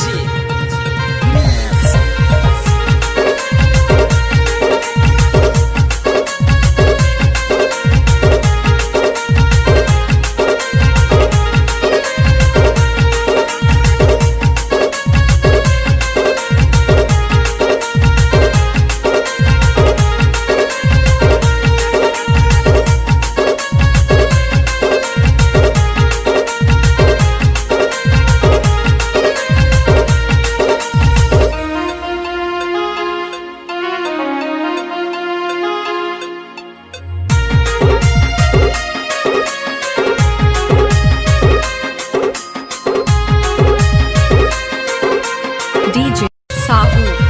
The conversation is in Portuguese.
Energy. DJ Sabu.